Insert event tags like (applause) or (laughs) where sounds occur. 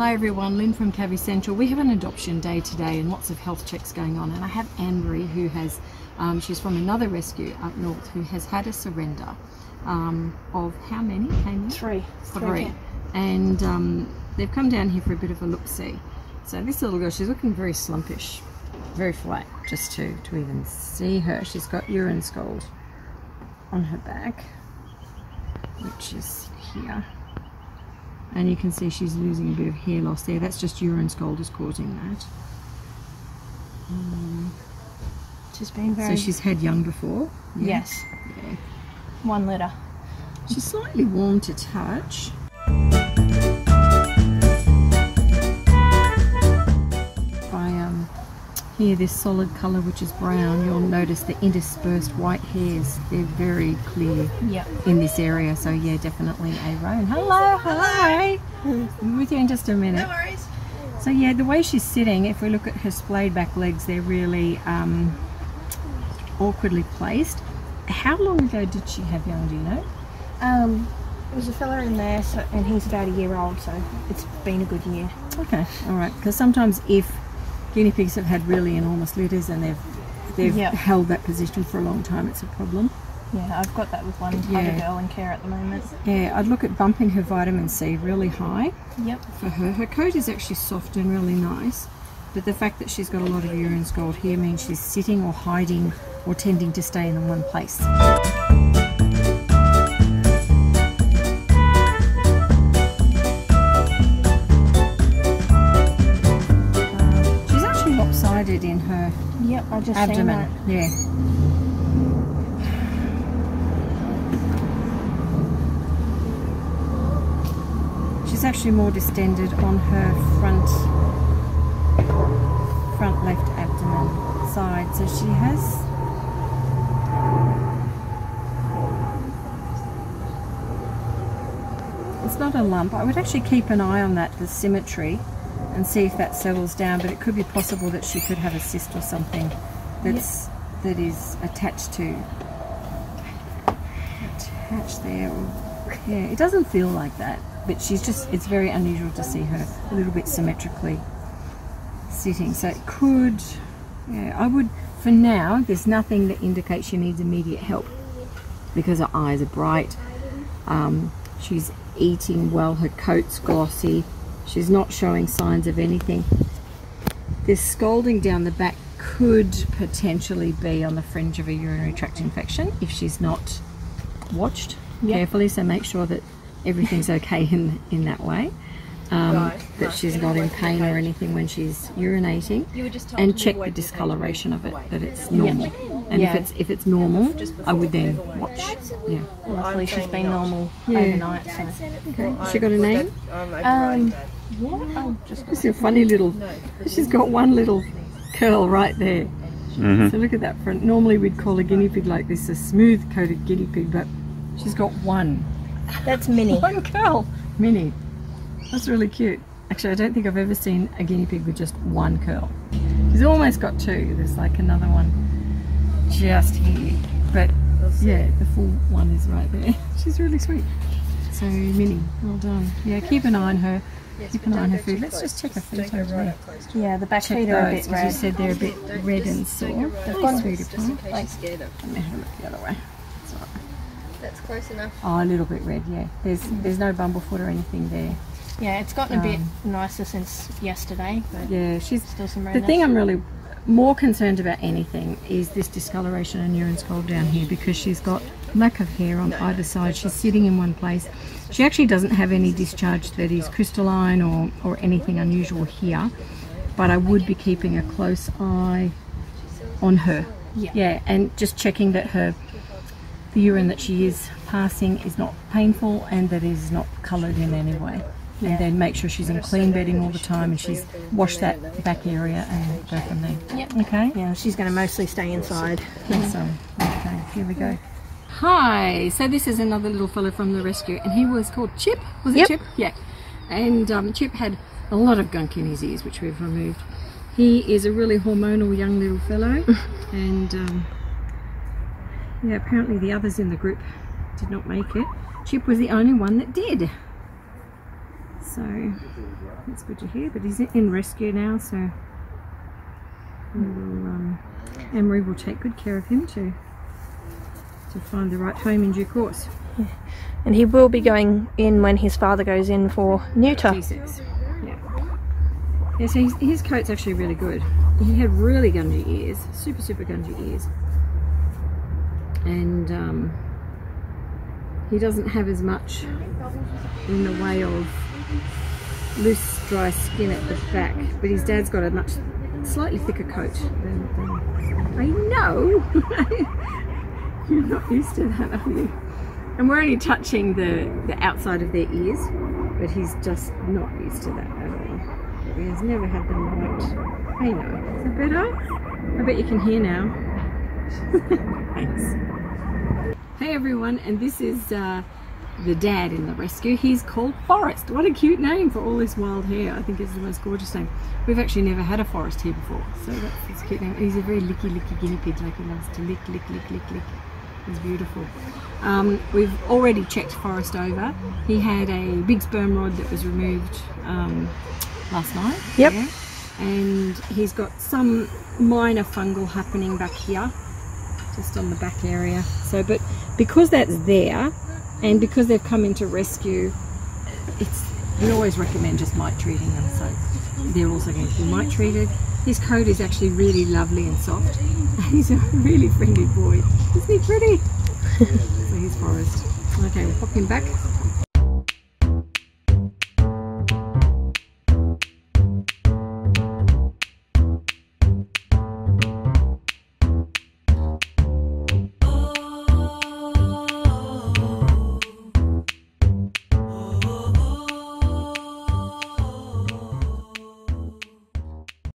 Hi everyone, Lyn from Cavy Central. We have an adoption day today and lots of health checks going on. And I have Anne-Marie who has, um, she's from another rescue up north who has had a surrender um, of how many? Amy? Three. Three. And um, they've come down here for a bit of a look-see. So this little girl, she's looking very slumpish, very flat, just to, to even see her. She's got urine scald on her back, which is here and you can see she's losing a bit of hair loss there. That's just urine scald is causing that. Um, she's been very so she's had young before? Yeah. yes. Yeah. one litter. She's slightly warm to touch Here, this solid colour, which is brown, you'll notice the interspersed white hairs. They're very clear yep. in this area. So yeah, definitely a roan. Hello, hi. I'm with you in just a minute. No worries. So yeah, the way she's sitting, if we look at her splayed back legs, they're really um, awkwardly placed. How long ago did she have young, do you know? Um, there's a fella in there, so, and he's about a year old, so it's been a good year. Okay, all right. Because sometimes if guinea pigs have had really enormous litters and they've they've yep. held that position for a long time. It's a problem. Yeah, I've got that with one yeah. other girl in care at the moment. Yeah, I'd look at bumping her vitamin C really high. Yep. For her, her coat is actually soft and really nice, but the fact that she's got a lot of urine scald here means she's sitting or hiding or tending to stay in the one place. Her yep, I just abdomen. Yeah. She's actually more distended on her front front left abdomen side. So she has It's not a lump. I would actually keep an eye on that, the symmetry and see if that settles down but it could be possible that she could have a cyst or something that's yep. that is attached to attached there. Yeah it doesn't feel like that but she's just it's very unusual to see her a little bit symmetrically sitting. So it could yeah I would for now there's nothing that indicates she needs immediate help because her eyes are bright. Um, she's eating well her coat's glossy She's not showing signs of anything. This scalding down the back could potentially be on the fringe of a urinary tract infection if she's not watched yep. carefully. So make sure that everything's (laughs) okay in, in that way. Um, right, that right. she's not in pain or anything when she's urinating, and check the discoloration of it that it's normal. Yeah. And yeah. if it's if it's normal, I would then watch. Yeah. Luckily, she's been normal yeah. overnight. So. Okay. She got a name? Um, what? Oh, just it's a funny little. She's got one little curl right there. Mm -hmm. So look at that front. Normally we'd call a guinea pig like this a smooth coated guinea pig, but she's got one. That's Minnie. (laughs) one curl. Minnie. That's really cute. Actually, I don't think I've ever seen a guinea pig with just one curl. She's almost got two. There's like another one just here. But yeah, the full one is right there. (laughs) She's really sweet. So Minnie, well done. Yeah, keep an eye on her. Yes, Keep an eye on her food. Let's just check her feet over there. Yeah, the back check feet are a bit red. you said they're a bit red and sore. They've gone sweetie pie. Like, let me have a look the other way. That's right. That's close enough. Oh, a little bit red, yeah. There's mm. there's no bumblefoot or anything there. Yeah, it's gotten a bit um, nicer since yesterday. yeah, she's still some The thing I'm really more concerned about anything is this discoloration and urine scald down here because she's got lack of hair on either side. She's sitting in one place. She actually doesn't have any discharge that is crystalline or, or anything unusual here, but I would be keeping a close eye on her. Yeah. Yeah, and just checking that her the urine that she is passing is not painful and that is not coloured in any way. And then make sure she's in clean bedding all the time and she's washed that back area and go from there. Yep. Okay? Yeah, she's going to mostly stay inside. So, okay, here we go. Hi, so this is another little fellow from the rescue, and he was called Chip. Was it yep. Chip? Yeah. And um, Chip had a lot of gunk in his ears, which we've removed. He is a really hormonal young little fellow, (laughs) and um, yeah, apparently the others in the group did not make it. Chip was the only one that did. So that's good to hear. But he's in rescue now, so we will, um, Emery will take good care of him to to find the right home in due course. And he will be going in when his father goes in for neuter. G6. Yeah. Yeah, so his, his coat's actually really good. He had really gungy ears, super, super gungy ears. And um, he doesn't have as much in the way of loose, dry skin at the back. But his dad's got a much slightly thicker coat than, than I know. (laughs) You're not used to that, are you? And we're only touching the, the outside of their ears, but he's just not used to that at all. He has never had them right. I know. Is that better? I bet you can hear now. (laughs) Thanks. Hey everyone, and this is uh, the dad in the rescue. He's called Forrest. What a cute name for all this wild hair. I think it's the most gorgeous name. We've actually never had a Forrest here before, so that's, a cute name. He's a very licky, licky guinea pig, like he loves to lick, lick, lick, lick, lick. He's beautiful. Um, we've already checked Forrest over. He had a big sperm rod that was removed um, last night. Yep. yeah. And he's got some minor fungal happening back here, just on the back area. So, but because that's there, and because they've come into rescue, it's we always recommend just mite treating them. So they're also going to be mite treated. His coat is actually really lovely and soft. (laughs) He's a really friendly boy. Isn't he pretty? (laughs) so he's Forrest. Okay, we'll pop him back